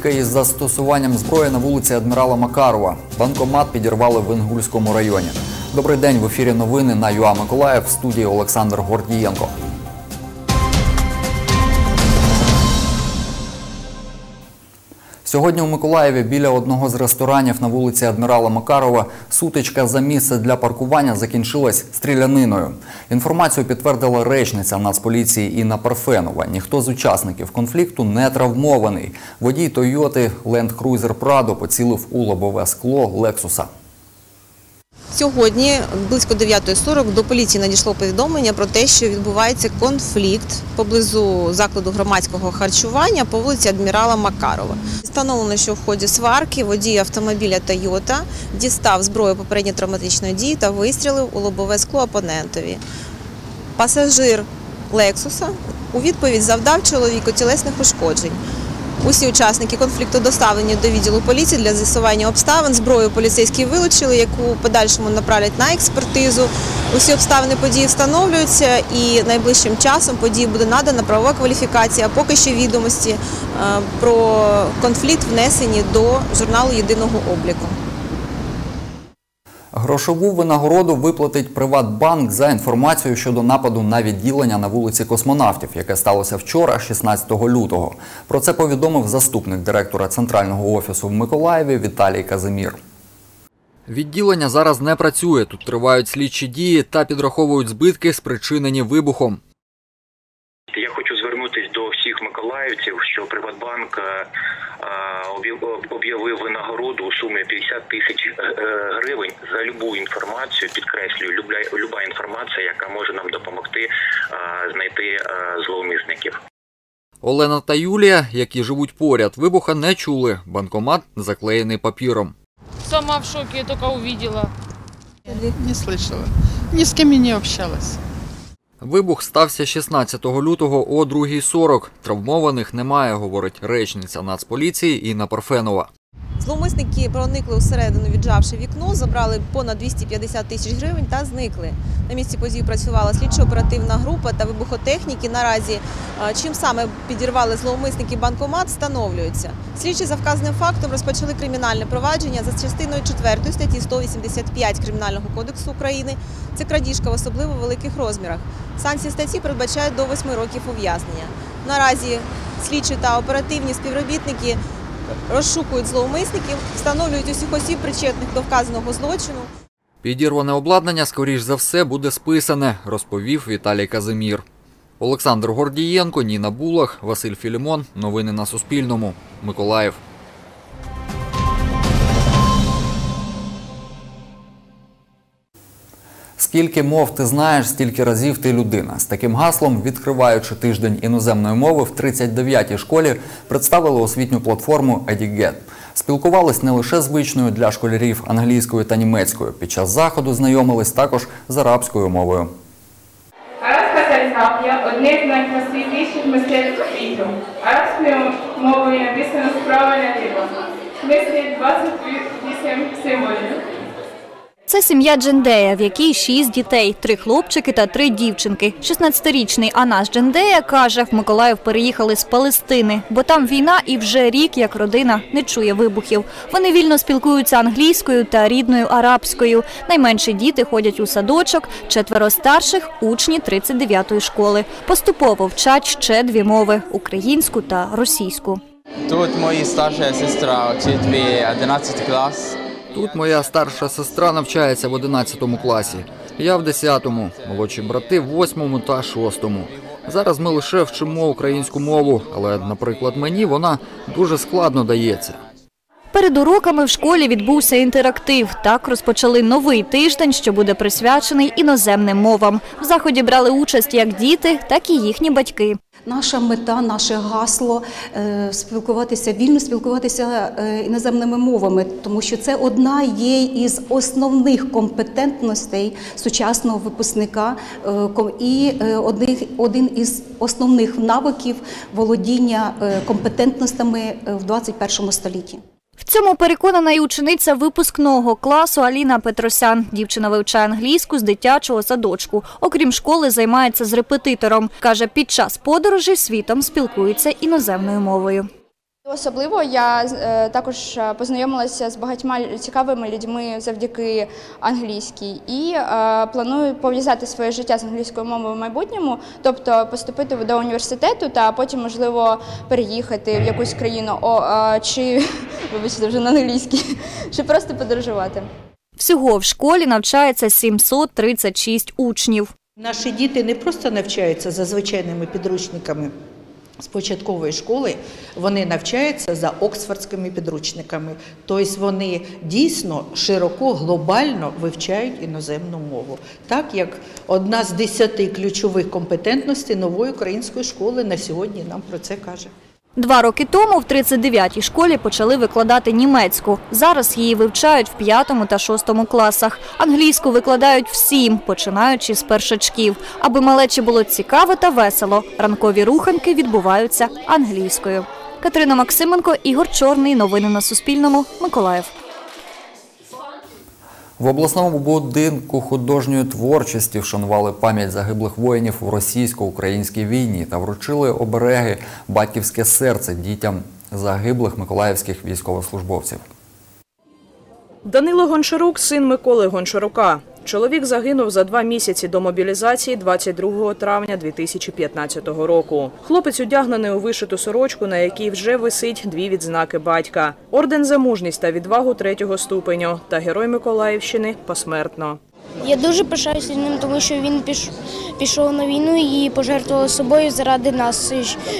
Бійка із застосуванням зброї на вулиці адмірала Макарова. Банкомат підірвали в Інгульському районі. Добрий день в ефірі новини на UA Миколаїв в студії Олександр Гордієнко. Сьогодні у Миколаєві біля одного з ресторанів на вулиці Адмірала Макарова сутичка за місце для паркування закінчилась стріляниною. Інформацію підтвердила речниця Нацполіції Інна Парфенова. Ніхто з учасників конфлікту не травмований. Водій Тойоти Land Cruiser Prado поцілив у лобове скло Лексуса. Сьогодні близько 9.40 до поліції надійшло повідомлення про те, що відбувається конфлікт поблизу закладу громадського харчування по вулиці Адмірала Макарова. Встановлено, що в ході сварки водій автомобіля Toyota дістав зброю попередньо травматичної дії та вистрілив у лобове скло опонентові. Пасажир Лексуса у відповідь завдав чоловіку тілесних ушкоджень. Усі учасники конфлікту доставлені до відділу поліції для з'ясування обставин. Зброю поліцейські вилучили, яку в подальшому направлять на експертизу. Усі обставини події встановлюються і найближчим часом події буде надана правова кваліфікація. А поки що відомості е, про конфлікт внесені до журналу єдиного обліку. Грошову винагороду виплатить Приватбанк за інформацію щодо нападу на відділення на вулиці Космонавтів, яке сталося вчора, 16 лютого. Про це повідомив заступник директора центрального офісу в Миколаєві Віталій Казимір. Відділення зараз не працює. Тут тривають слідчі дії та підраховують збитки, спричинені вибухом. Я хочу звернутися до всіх миколаївців, що Приватбанк е, об'явив винагороду у сумі 50 тисяч е, гривень за любу інформацію. Підкреслюю, любля, люба інформація, яка може нам допомогти е, знайти е, зловмисників. Олена та Юлія, які живуть поряд, вибуха не чули. Банкомат заклеєний папіром. Сама в шоке, я только увидела. Не слышала. С кем и не общалась. Вибух стався 16 лютого о 2.40. Травмованих немає, говорить речниця Нацполіції Інна Парфенова. Зловмисники проникли усередину, віджавши вікно, забрали понад 250 тисяч гривень та зникли. На місці події працювала слідчо-оперативна група та вибухотехніки. Наразі чим саме підірвали зловмисники банкомат, встановлюється. Слідчі за вказаним фактом розпочали кримінальне провадження за частиною 4 статті 185 Кримінального кодексу України. Це крадіжка в особливо великих розмірах. Санкції статті передбачають до 8 років ув'язнення. Наразі слідчі та оперативні співробітники розшукують зловмисників, встановлюють усіх осіб, причетних до вказаного злочину. Підірване обладнання, скоріш за все, буде списане, розповів Віталій Казимір. Олександр Гордієнко, Ніна Булах, Василь Філімон. Новини на Суспільному. Миколаїв. Скільки мов ти знаєш, стільки разів ти людина. З таким гаслом, відкриваючи тиждень іноземної мови, в 39-й школі представили освітню платформу EduGet. Спілкувались не лише звичною для школярів англійською та німецькою. Під час заходу знайомились також з арабською мовою. Арабська каліграфія – одне з найкрасивіших мистецтв світу. Арабською мовою написано справа наліво. Мислить 28 символів. Це сім'я Джендея, в якій шість дітей, три хлопчики та три дівчинки. 16-річний Анас Джендея каже, в Миколаїв переїхали з Палестини, бо там війна і вже рік, як родина, не чує вибухів. Вони вільно спілкуються англійською та рідною арабською. Найменші діти ходять у садочок, четверо старших – учні 39-ї школи. Поступово вчать ще дві мови – українську та російську. Тут моя старша сестра вчить в 11 клас. Тут моя старша сестра навчається в 11 класі. Я в 10-му, молодші брати в 8-му та 6-му. Зараз ми лише вчимо українську мову, але, наприклад, мені вона дуже складно дається. Перед уроками в школі відбувся інтерактив. Так розпочали новий тиждень, що буде присвячений іноземним мовам. В заході брали участь як діти, так і їхні батьки. Наша мета, наше гасло е, спілкуватися вільно спілкуватися е, іноземними мовами, тому що це одна є із основних компетентностей сучасного випускника е, і один, із основних навиків володіння компетентностями в 21 столітті. В цьому переконана і учениця випускного класу Аліна Петросян. Дівчина вивчає англійську з дитячого садочку. Окрім школи, займається з репетитором. Каже, під час подорожей світом спілкується іноземною мовою. Особливо я е, також е, познайомилася з багатьма цікавими людьми завдяки англійській і е, планую пов'язати своє життя з англійською мовою в майбутньому, тобто поступити до університету та потім, можливо, переїхати в якусь країну о, е, чи вибачте вже на англійській, чи просто подорожувати. Всього в школі навчається 736 учнів. Наші діти не просто навчаються за звичайними підручниками з початкової школи, вони навчаються за оксфордськими підручниками. Тобто вони дійсно широко, глобально вивчають іноземну мову, так як одна з десяти ключових компетентностей нової української школи на сьогодні нам про це каже. Два роки тому в 39-й школі почали викладати німецьку. Зараз її вивчають в 5 та 6 класах. Англійську викладають всім, починаючи з першачків. Аби малечі було цікаво та весело, ранкові руханки відбуваються англійською. Катерина Максименко, Ігор Чорний. Новини на Суспільному. Миколаїв. В обласному будинку художньої творчості вшанували пам'ять загиблих воїнів в російсько-українській війні та вручили обереги батьківське серце дітям загиблих миколаївських військовослужбовців. Данило Гончарук – син Миколи Гончарука. Чоловік загинув за два місяці до мобілізації 22 травня 2015 року. Хлопець одягнений у вишиту сорочку, на якій вже висить дві відзнаки батька: орден за мужність та відвагу третього ступеню та герой Миколаївщини посмертно. Я дуже пишаюся ним, тому що він пішов на війну і пожертвував собою заради нас,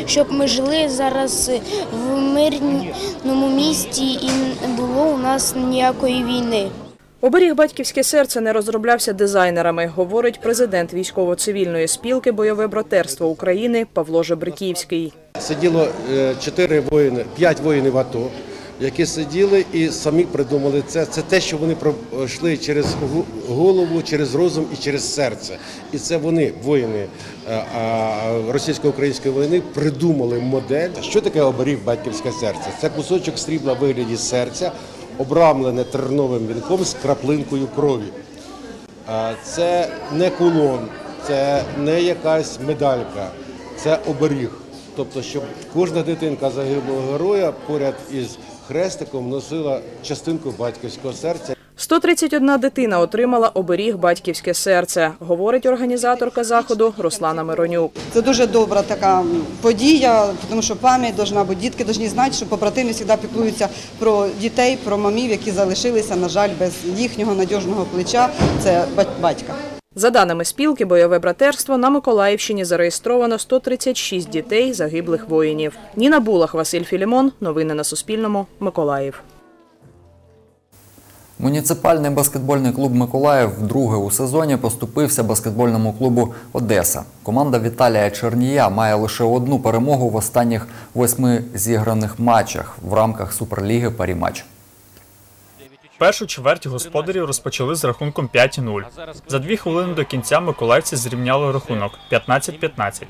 щоб ми жили зараз в мирному місті і не було у нас ніякої війни. Оберіг батьківське серце не розроблявся дизайнерами, говорить президент військово-цивільної спілки Бойове братерство України Павло Жебриківський. Сиділо е, чотири воїни, п'ять воїнів АТО, які сиділи і самі придумали це. Це те, що вони пройшли через гу- голову, через розум і через серце. І це вони, воїни е, російсько-української війни, придумали модель. Що таке оберіг батьківське серце? Це кусочок срібла в вигляді серця, обрамлене терновим вінком з краплинкою крові. Це не кулон, це не якась медалька, це оберіг. Тобто, щоб кожна дитинка загиблого героя поряд із хрестиком носила частинку батьківського серця. 131 дитина отримала оберіг батьківське серце, говорить організаторка заходу Руслана Миронюк. Це дуже добра така подія, тому що пам'ять должна бути. Дітки повинні знати, що побратими завжди піклуються про дітей, про мамів, які залишилися, на жаль, без їхнього надіжного плеча. Це батька. За даними спілки Бойове братерство на Миколаївщині зареєстровано 136 дітей загиблих воїнів. Ніна Булах, Василь Філімон. Новини на Суспільному. Миколаїв. Муніципальний баскетбольний клуб Миколаїв вдруге у сезоні поступився баскетбольному клубу Одеса. Команда Віталія Чернія має лише одну перемогу в останніх восьми зіграних матчах в рамках Суперліги Парімач. Першу чверть господарів розпочали з рахунком 5-0. За дві хвилини до кінця миколаївці зрівняли рахунок 15-15.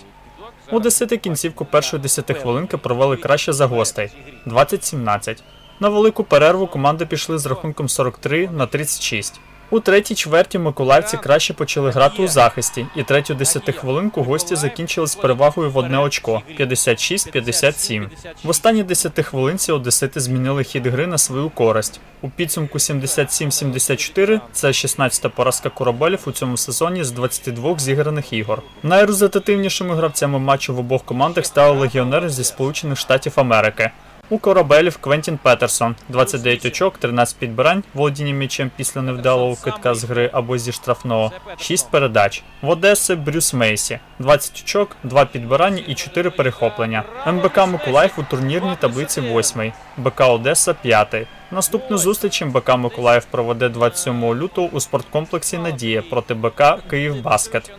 Одесити кінцівку першої 10 хвилинки провели краще за гостей 20-17. На велику перерву команди пішли з рахунком 43 на 36. У третій чверті миколаївці краще почали грати у захисті, і третю 10 хвилинку гості закінчили з перевагою в одне очко 56-57. В останній 10 хвилинці одесити змінили хід гри на свою користь. У підсумку 77-74 це 16-та поразка корабелів у цьому сезоні з 22 зіграних ігор. Найрезультативнішими гравцями матчу в обох командах стали легіонери зі Сполучених Штатів Америки. У корабелів Квентін Петерсон 29 очок, 13 підбирань, володіння м'ячем після невдалого китка з гри або зі штрафного, 6 передач. В Одеси Брюс Мейсі 20 очок, 2 підбирання і 4 перехоплення. МБК Миколаїв у турнірній таблиці 8, БК Одеса 5. Наступну зустріч МБК Миколаїв проведе 27 лютого у спорткомплексі Надія проти БК Київ Баскет.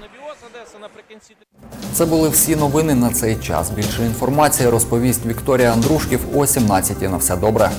Це були всі новини на цей час. Більше інформації розповість Вікторія Андрушків о 17 На все добре.